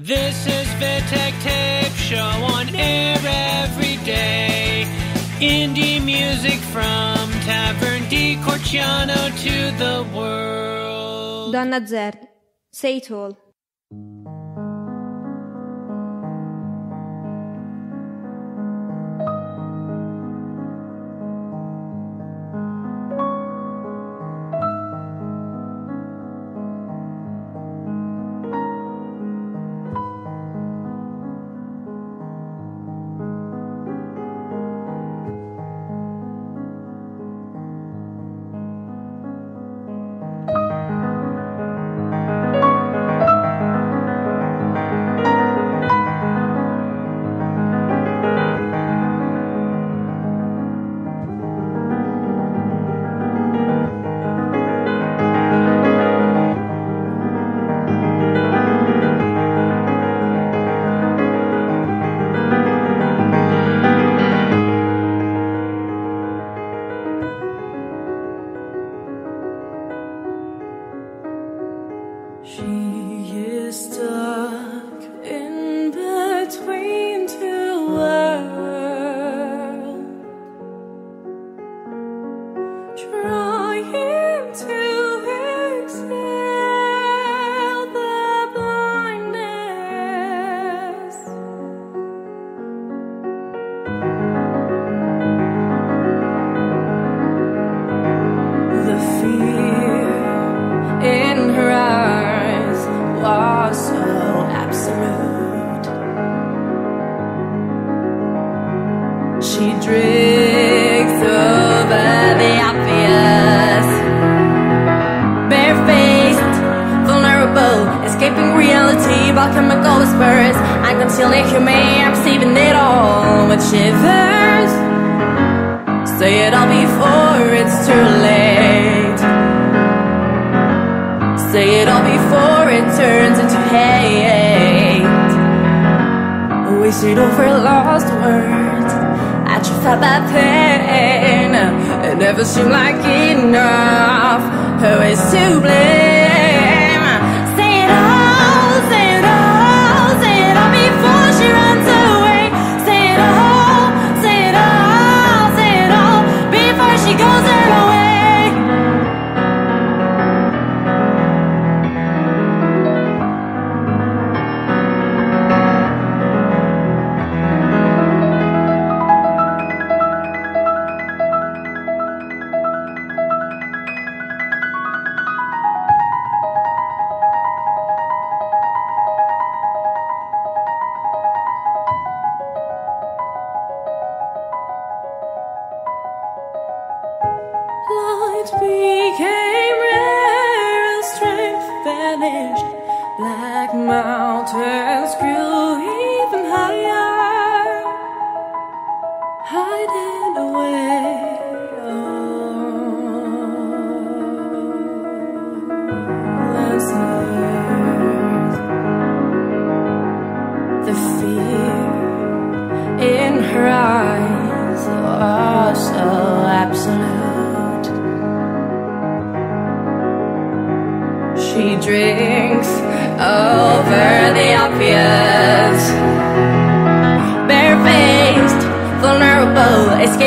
This is Vittek Tape Show on air every day. Indie music from Taverne di Corciano to the world. Donna Zed, Say It All. Unconcealing human, perceiving it all with shivers. Say it all before it's too late. Say it all before it turns into hate. Wasted over lost words. Atrophied by pain. It never seemed like enough. Who is to blame?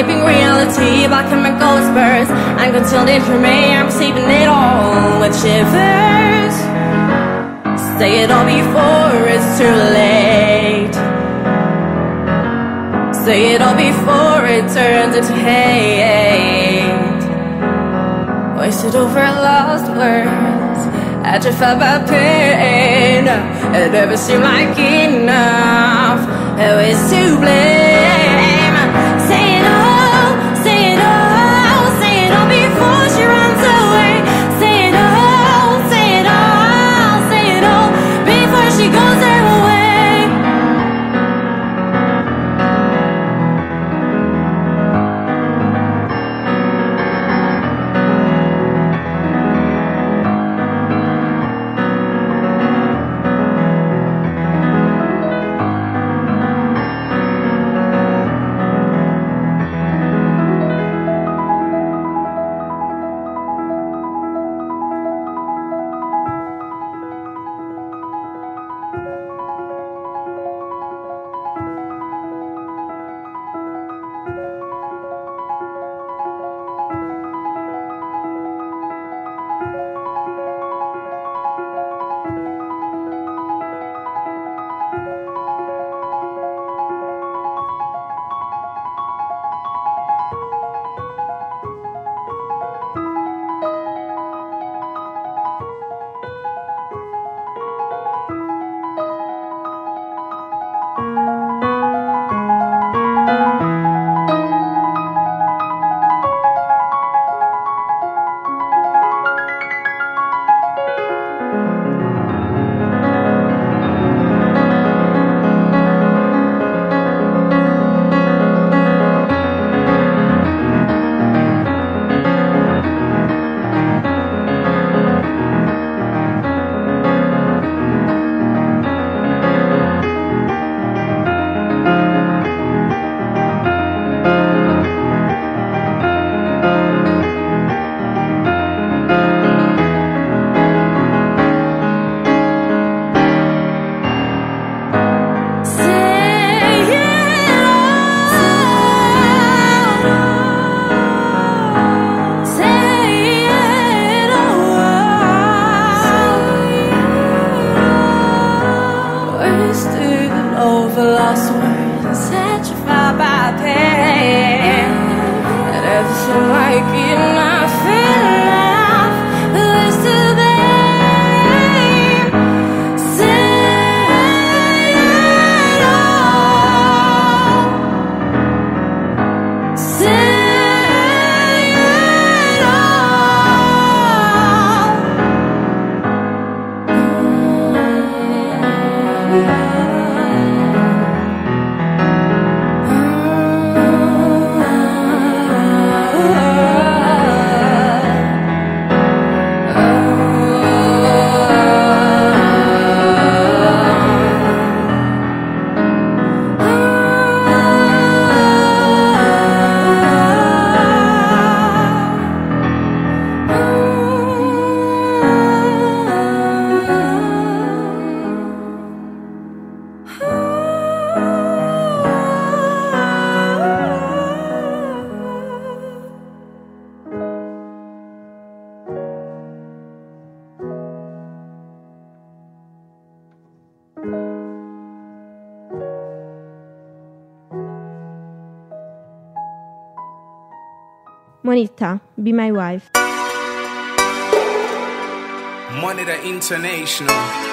Escaping reality by chemical whispers. Unconcealed information, perceiving it all with shivers. Say it all before it's too late. Say it all before it turns into hate. Wasted over lost words, atrophied by pain. It never seemed like enough. Who is to blame? Like you, Mo-Nitta, be my wife. Monitor International.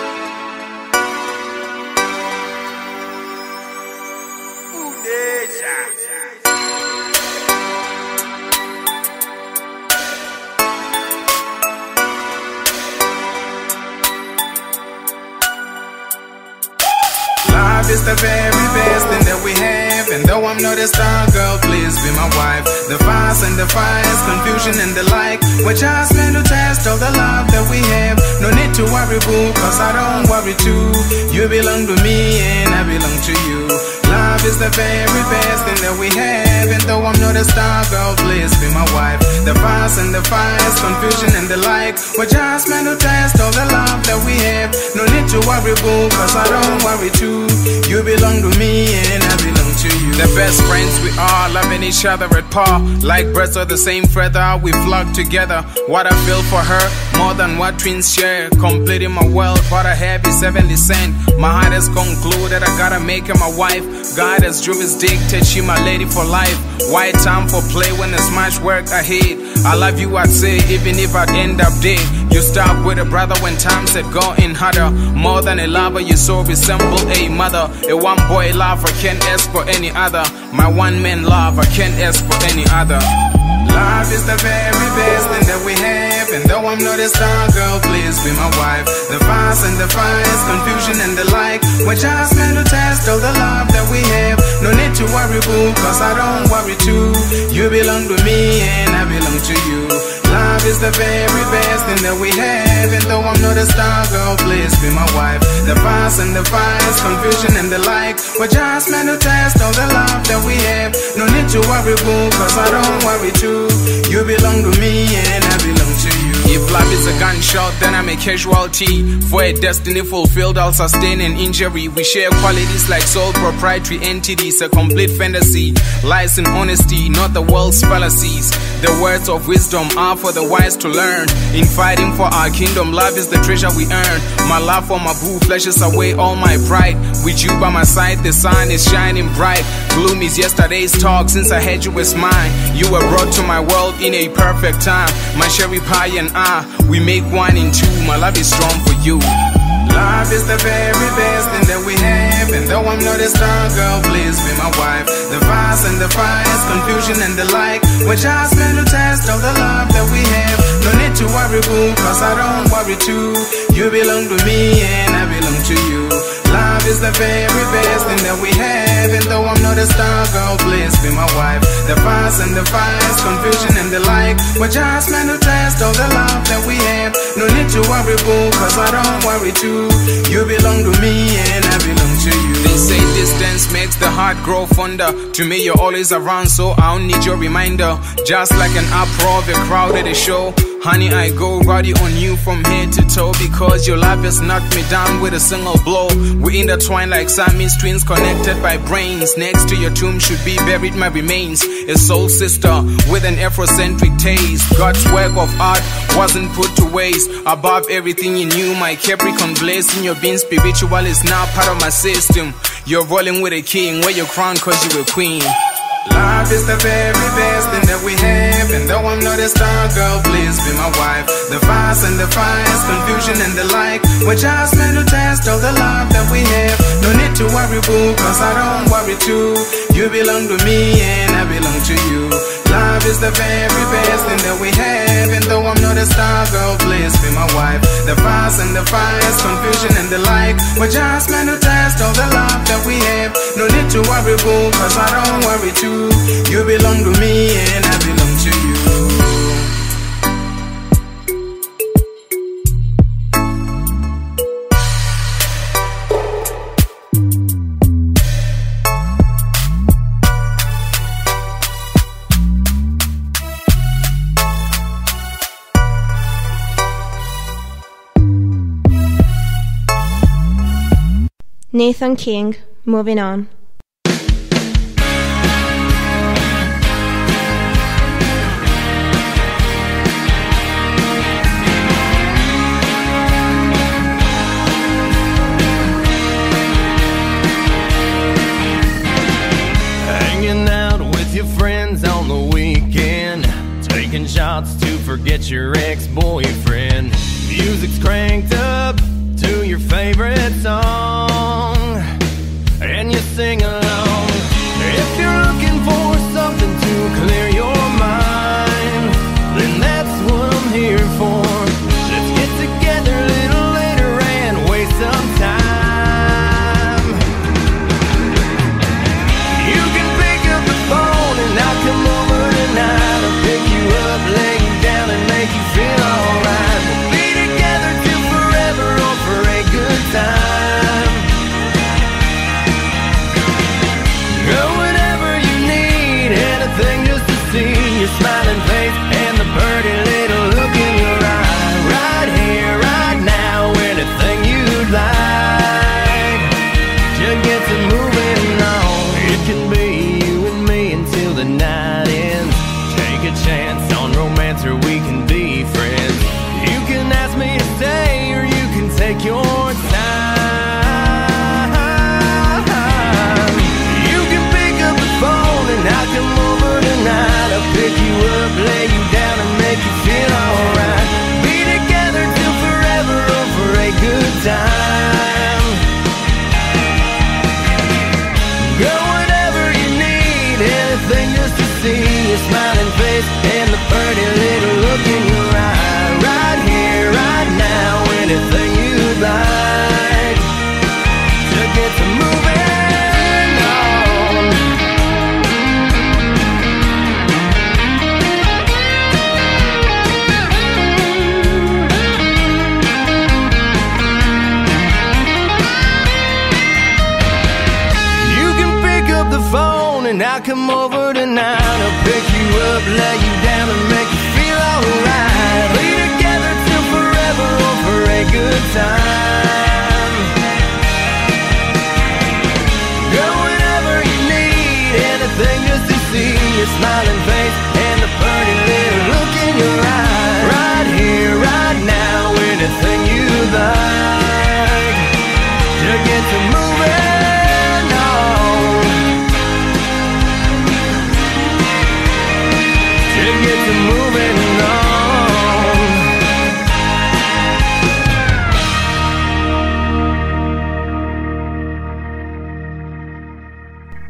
I'm not star girl, please be my wife. The fuss and the fights, confusion and the like. We're just meant to test all the love that we have. No need to worry, boo, cause I don't worry too. You belong to me and I belong to you. Is the very best thing that we have. And though I'm not a star girl, please be my wife. The fuss and the fights, confusion and the like. We're just meant to test all the love that we have. No need to worry, boo, cause I don't worry too. You belong to me and I belong to you. The best friends we are, loving each other at par. Like birds of the same feather, we flock together. What I feel for her, more than what twins share. Completing my world, what I have is heavenly sent. My heart has concluded, I gotta make her my wife. God has jurisdicted, she my lady for life. Why time for play when there's much work ahead? I love you, I'd say, even if I'd end up dead. You stop with a brother when times had going harder. More than a lover, you so resemble a mother. A one boy lover can't ask for any other. My one man love, I can't ask for any other. Love is the best I'm not a star girl, please be my wife. The fuss and the fights, confusion and the like. We're just meant to test all the love that we have. No need to worry, boo, cause I don't worry too. You belong to me and I belong to you. Love is the very best thing that we have. And though I'm not a star girl, please be my wife. The fuss and the fights, confusion and the like. We're just meant to test all the love that we have. No need to worry, boo, cause I don't worry too. You belong to me and I belong to you. If love is a gunshot, then I'm a casualty. For a destiny fulfilled, I'll sustain an injury. We share qualities like sole proprietary entities, a complete fantasy. Lies in honesty, not the world's fallacies. The words of wisdom are for the wise to learn. In fighting for our kingdom, love is the treasure we earn. My love for my boo flashes away all my pride. With you by my side, the sun is shining bright. Gloom is yesterday's talk since I had you as mine. You were brought to my world in a perfect time. My cherry pie and I, we make one in two. My love is strong for you. Love is the very best thing that we have. And though I'm not a star girl, please be my wife. The fuss and the fights, confusion and the like. We're just to test all the love that we have. No need to worry, boo, cause I don't worry too. You belong to me and I belong to you. Is the very best thing that we have. And though I'm not a star girl, please be my wife. The fuss and the fights, confusion and the like. We're just test all the love that we have. No need to worry, boo, cause I don't worry too. You belong to me and I belong to you. They say distance makes the heart grow fonder. To me, you're always around, so I don't need your reminder. Just like an uproar a crowd at a show. Honey, I go rowdy on you from head to toe because your love has knocked me down with a single blow. We intertwine like Siamese twins connected by brains. Next to your tomb should be buried my remains. A soul sister with an Afrocentric taste. God's work of art wasn't put to waste. Above everything you knew, my Capricorn blessing. Your being spiritual is now part of my system. You're rolling with a king, wear your crown cause you a queen. Life is the very best thing that we have And though I'm not a star girl, please be my wife. The fires and the fires, confusion and the like. We're just meant to test all the love that we have. No need to worry boo, cause I don't worry too. You belong to me and I belong to you. Love is the very best thing that we have. And though I'm not a star girl, please be my wife. The fires and the fires, confusion and the like. We're just meant to test all the love that we have. No need to worry boo, cause I don't worry too. You belong to me and I belong Nathan King, moving on.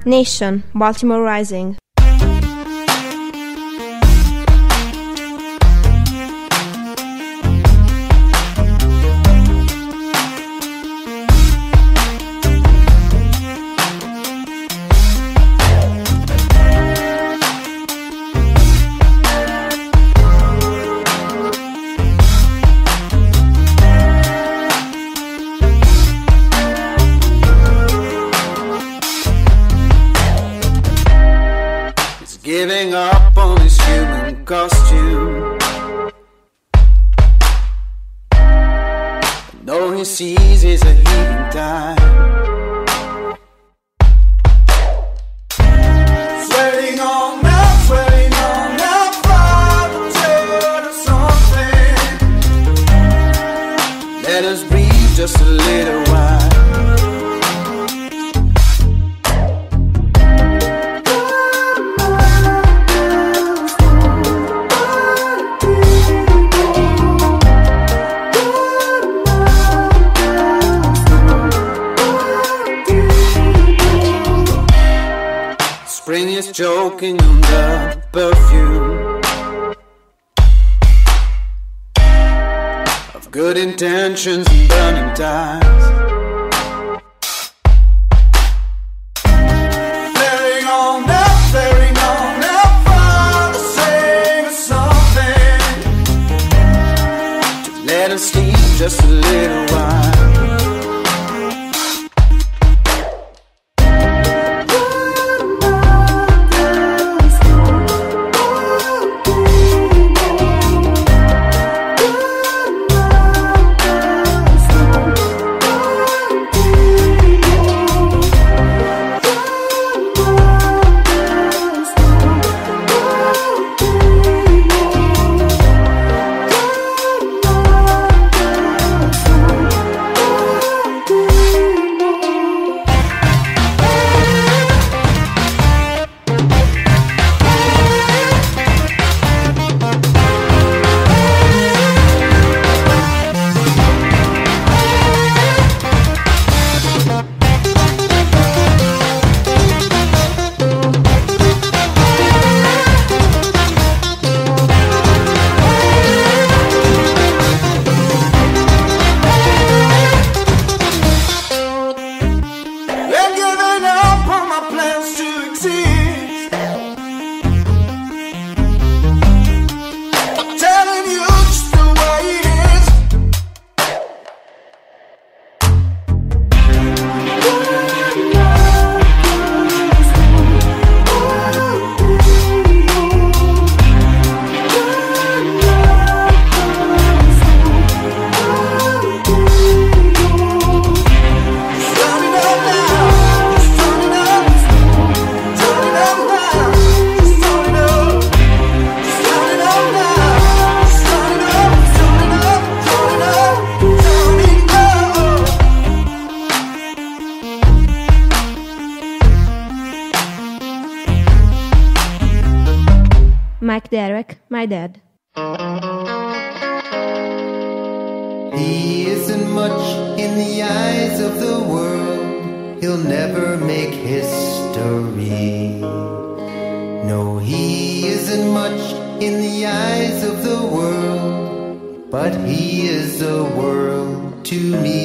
Nation, Baltimore Rising. Up on his human costume. Though he sees it's a healing time. Choking on the perfume. Of good intentions and burning ties. Something. To let us just a little my dad. He isn't much in the eyes of the world. He'll never make history. No, he isn't much in the eyes of the world. But he is the world to me.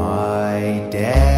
My dad.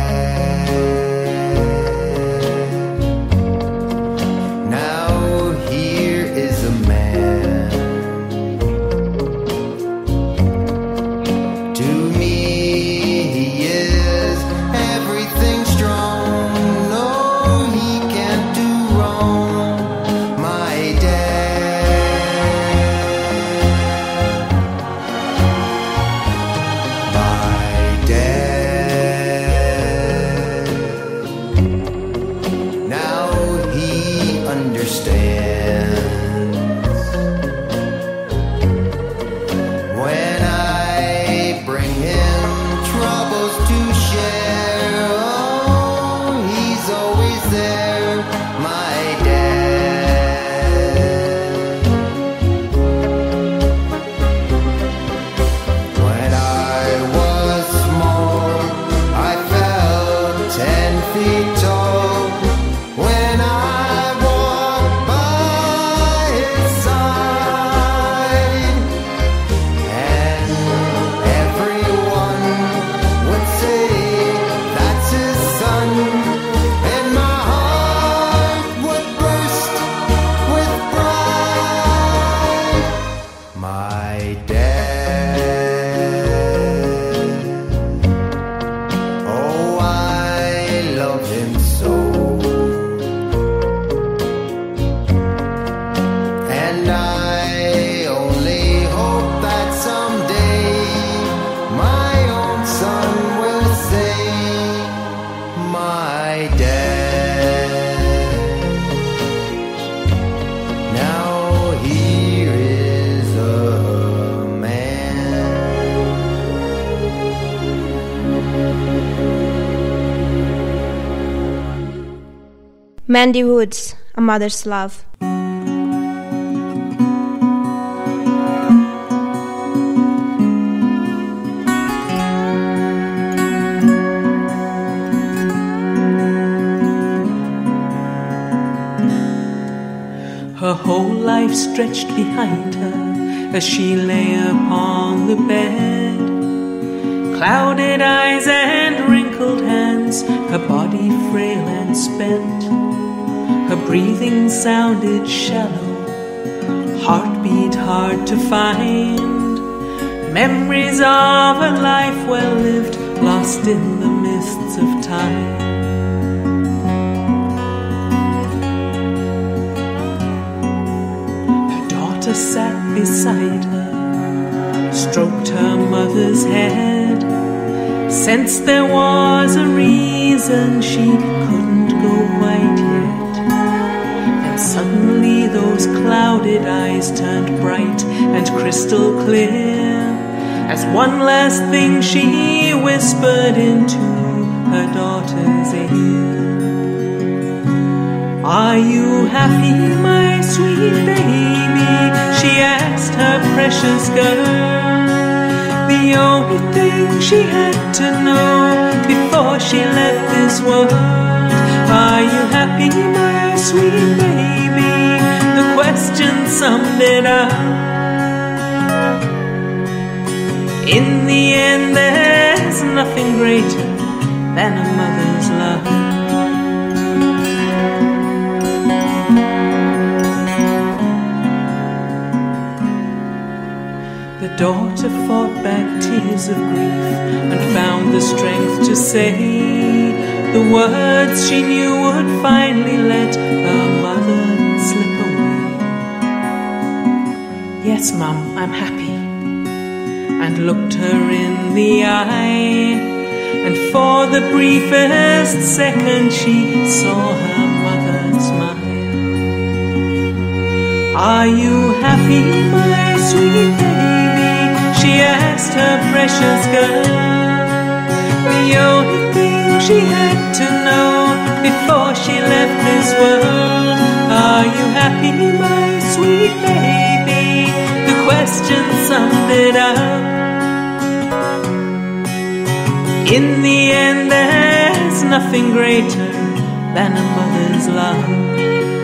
Mandy Woods, A Mother's Love. Her whole life stretched behind her as she lay upon the bed. Clouded eyes and wrinkled hands, her body frail and spent. Breathing sounded shallow, heartbeat hard to find. Memories of a life well lived, lost in the mists of time. Her daughter sat beside her, stroked her mother's head, sensed there was a reason she couldn't go suddenly those clouded eyes turned bright and crystal clear. As one last thing she whispered into her daughter's ear. Are you happy, my sweet baby? She asked her precious girl. The only thing she had to know before she left this world. Are you happy, my sweet baby? Question summed it up. In the end, there's nothing greater than a mother's love. The daughter fought back tears of grief and found the strength to say the words she knew would finally let her mother Yes, Mum, I'm happy. And looked her in the eye, and for the briefest second she saw her mother smile. Are you happy, my sweet baby? She asked her precious girl. The only thing she had to know before she left this world. Are you happy, my sweet baby? Question summed it up. In the end, there's nothing greater than a mother's love.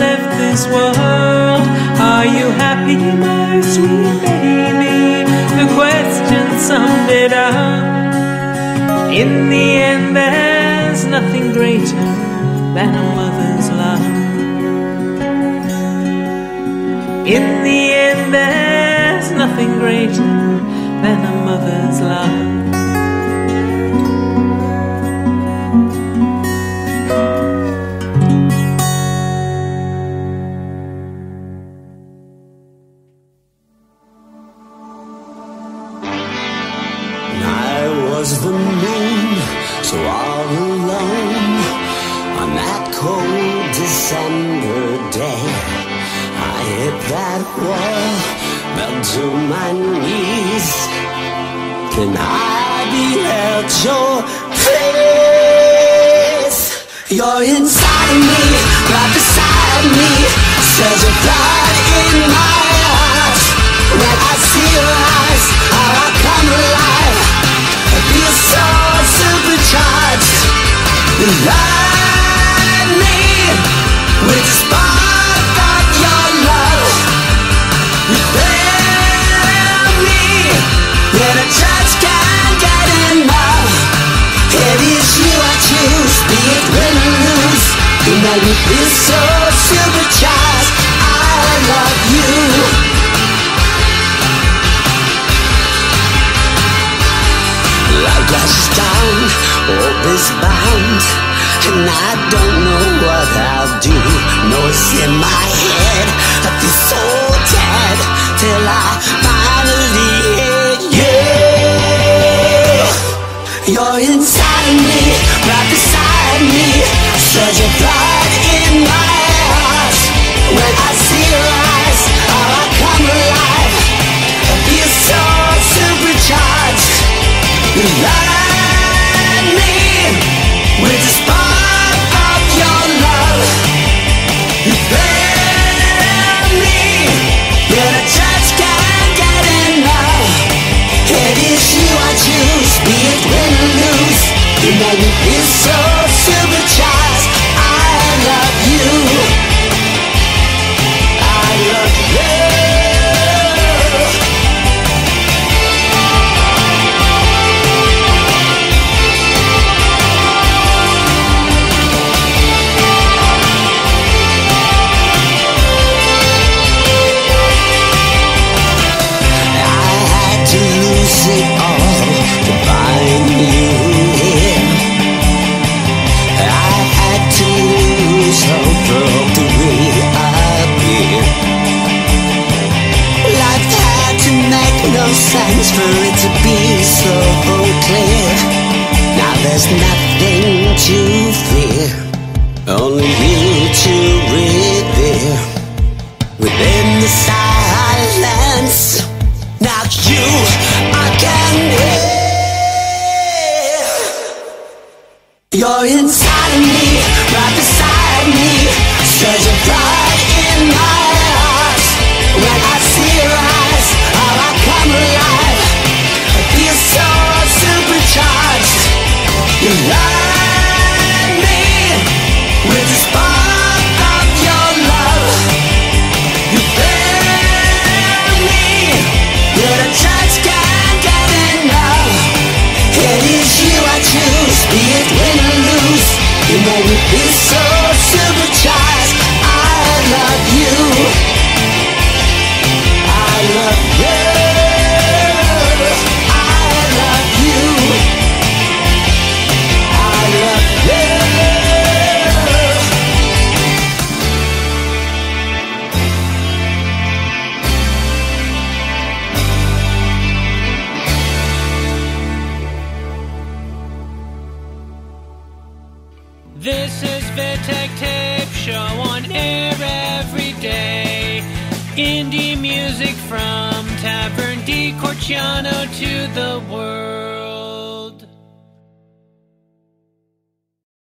Left this world. Are you happy, my sweet baby? The question summed it up. In the end, there's nothing greater than a mother's love. In the end, there's nothing greater than a mother's love. You're inside of me, right beside me. Says a so supercharged. I love you. Light flashes down, hope is bound, and I don't know what I'll do. Noise in my head, I feel so dead till I finally hear you. You're inside me, right beside me, such a pride my eyes when I see her.